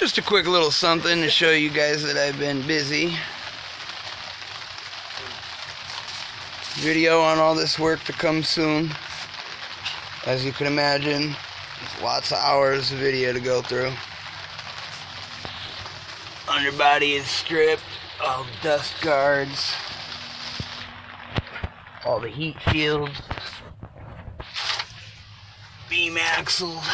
Just a quick little something to show you guys that I've been busy. Video on all this work to come soon. As you can imagine, lots of hours of video to go through. Underbody is stripped, all dust guards, all the heat shields, beam axles.